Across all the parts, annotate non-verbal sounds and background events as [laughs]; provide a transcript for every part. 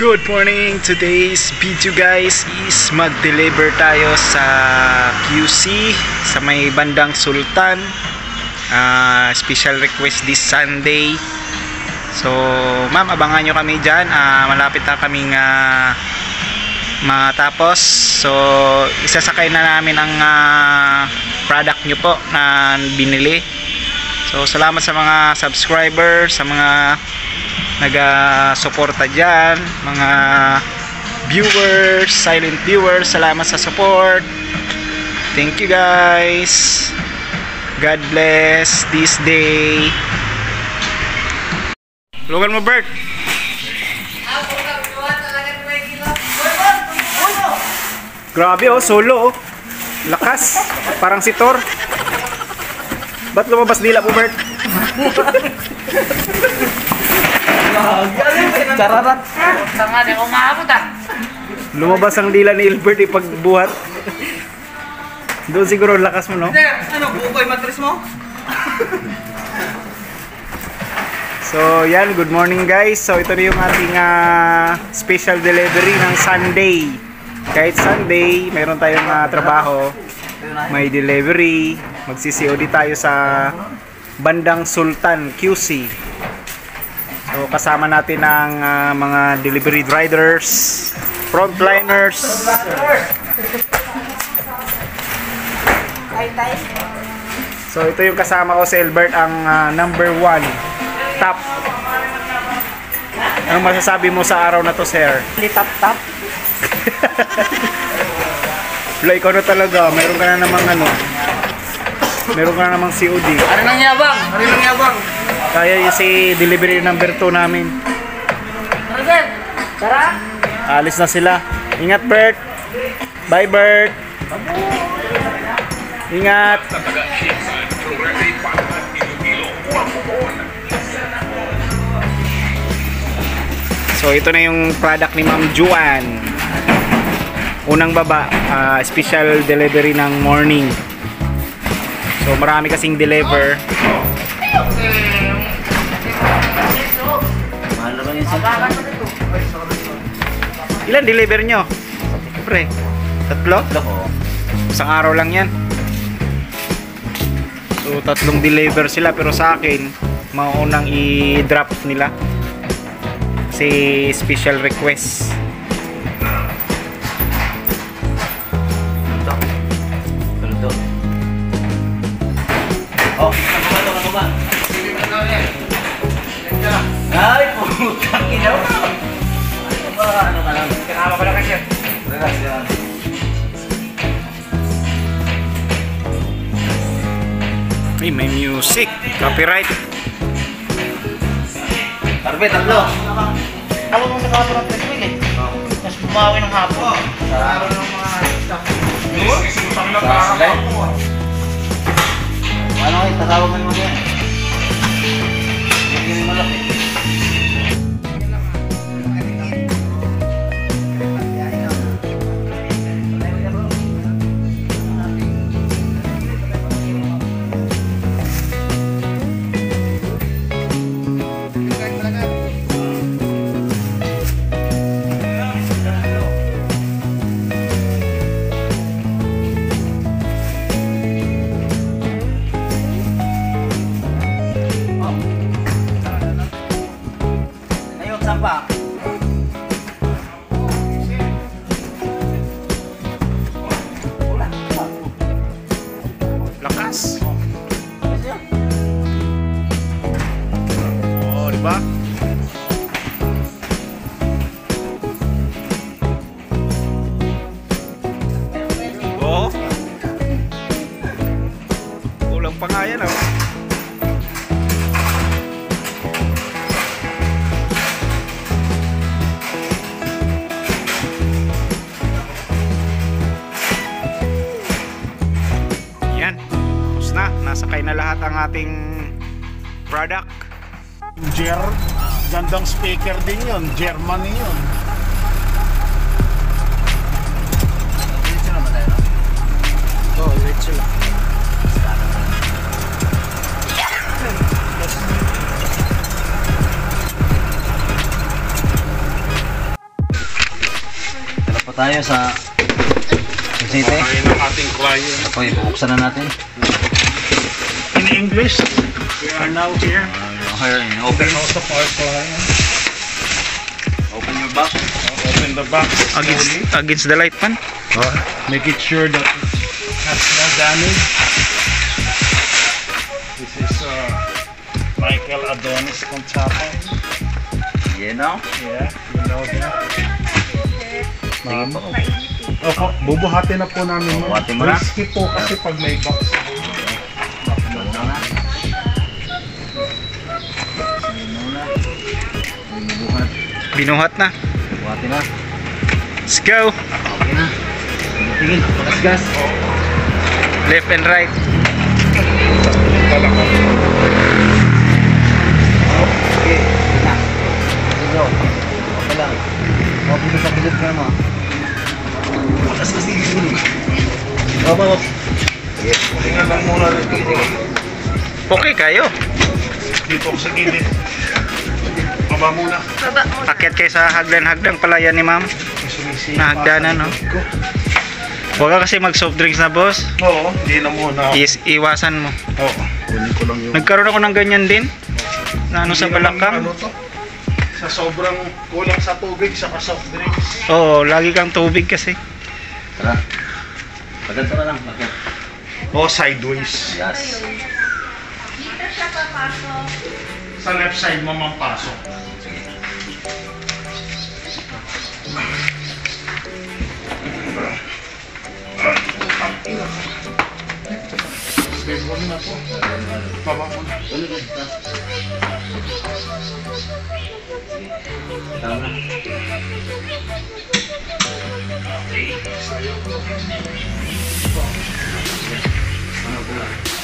Good morning! Today's video guys is mag-deliver tayo sa QC sa may bandang Sultan. Ah, special request this Sunday. So, ma'am, abangan nyo kami dyan. Ah, malapit na kaming ah, matapos. So, isasakay na namin ang ah, product nyo po na binili. So, salamat sa mga subscribers, sa mga naga-suporta dyan, mga viewers, silent viewers, salamat sa support. Thank you guys. God bless this day. Lugan mo, Bert. Grabe oh, solo oh. Lakas. Parang si Thor. Ba't lumabas dila mo, Bert? [laughs] Chararat. Tanga, di ko maabot ah. Lumabas ang dila ni Ilbert ipagbuhat. Doon siguro lakas mo, no? Sir, ano, bukoy matris mo? So, yan. Good morning, guys. So, ito na yung ating ah, special delivery ng Sunday. Kahit Sunday, mayroon tayong ah, trabaho. May delivery. Magsi-COD tayo sa bandang Sultan, QC. So, kasama natin ang ah, mga delivery riders, frontliners, So ito yung kasama ko si Albert ang ah, number one top. Anong masasabi mo sa araw na to, sir? Litap tap. Wala, ikaw na talaga. Meron ka na namang ano. Meron ka na namang COD. Ano nang yabang? Ano nang yabang? Kaya yung si delivery number 2 namin. Ano sir? Tara. Alis na sila. Ingat, Bert. Bye, Bert. Ingat. So ito na yung product ni Ma'am Juan. Unang baba, ah, special delivery ng morning. So marami kasing deliver. Mahal Ilan deliver nyo? Siyempre, tatlo? Loko. Isang araw lang yan. So, tatlong deliver sila pero sa akin, maunang i-drop nila. Kasi special request. Ito. Ito. Oh, putang ina mo. Ano? Ano ka lang? Kasama ko lang kasi. Relax yan. Ay, may music. Copyright. Tarbe, tatlo. Ako nung nakapo ng press wheel eh. Mas bumawi ng hapon. Sa araw ng mga staff. Sa Ano kayo, tatawag mo mo yan. Hindi mo malaki. Sampa. Lakas. Oh, di ba? Oo. Kulang pa nga yan, oh. Ating product. Jer, gandang speaker din yun. Germany yun. Diretso naman tayo. Oo, oh, diretso lang. tayo sa City. Ay, ng ating client. Okay, bubuksan na natin. English, we are now here. Okay, The open, house of our client. open your box. Open the box Against, slowly. against the light pan. Make it sure that it has no damage. This is uh, Michael Adonis Conchapo. Yeah, now. Yeah, you know that. Sige po. Opo, bubuhatin na po namin. ma'am. Bubuhatin mo na? Risky po kasi pag may box. Binuhat na. Buhatin na. Let's go. Okay na. Tingin, pakas-gas. Left and right. Okay, go. Okay lang. Dito sa kilid ka mo. Sige. Oh, oh, oh. Sige. Tingnan lang muna bro. Okay kayo. Dito sa gilid. Baba muna. Akyat kayo sa hagdan-hagdang palayan ni ma'am. Sumisipa Nahagdanan, sa no? Huwag ka kasi mag soft drinks na boss. Oo, hindi na muna. Is iwasan mo. Oo, kunin ko lang yung... Nagkaroon ako ng ganyan din. Na ano sa balakang. Ano to? Sa sobrang kulang sa tubig, sa soft drinks. Oo, lagi kang tubig kasi. Tara. Paganto na lang. Okay. O sideways. Yes. Dito siya papasok. Sa left side mo mampasok. Mo na po. Baba mo na. Tama. Not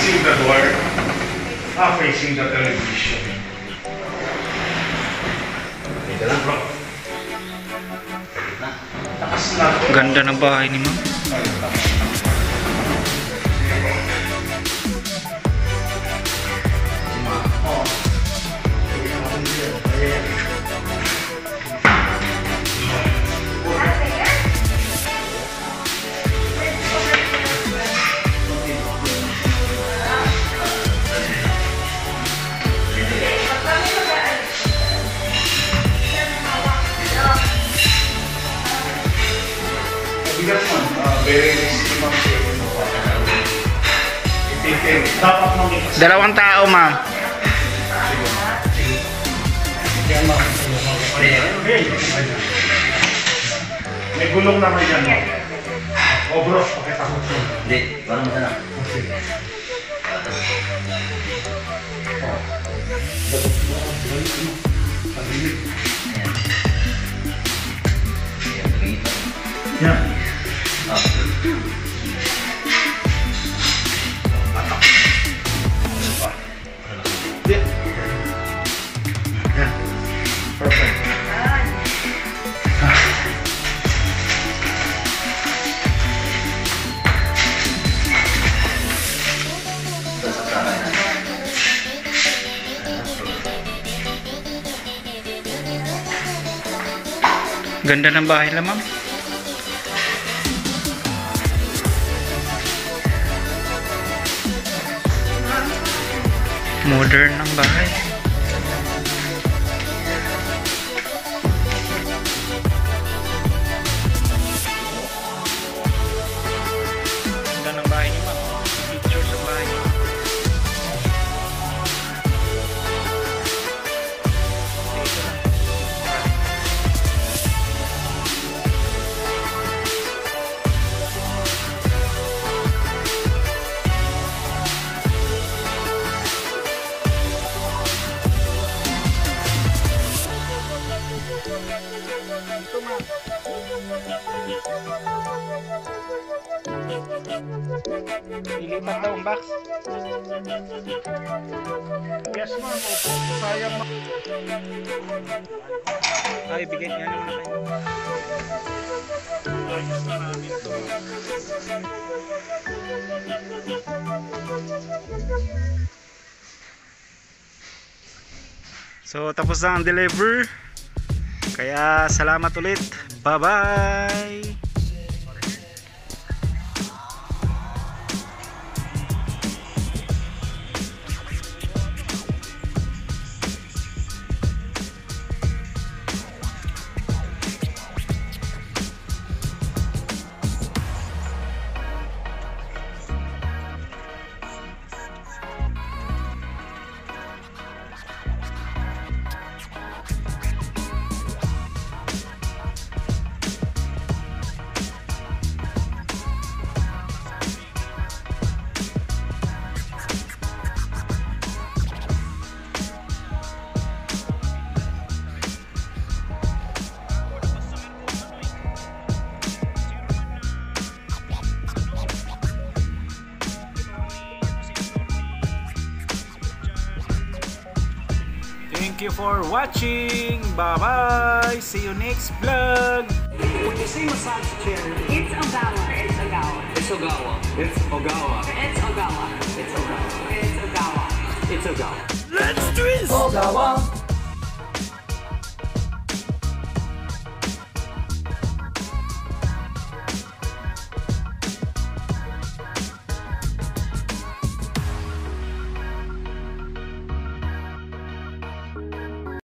facing the door. Ah, facing the television. Ito lang, bro. Ganda ng bahay ni ma'am. Dapat mo may Dalawang tao ma'am. May gulong naman yan. O bro, pakita ko. Hindi, parang. Ayan, tingin. Yan. Ganda ng bahay lang ma'am. Modern ng bahay. Ilipat daw ang box. Yes ma'am, opo. Sayang ma'am. Ay, bigyan niya naman kayo. Ayos na namin to. So, tapos na ang deliver. Kaya, salamat ulit. Bye-bye! Thank you for watching. Bye-bye. See you next vlog. When you say massage chair, It's Ogawa. It's Ogawa. it's Ogawa. It's Ogawa. It's Ogawa. It's Ogawa. It's Ogawa. It's Ogawa. Ogawa,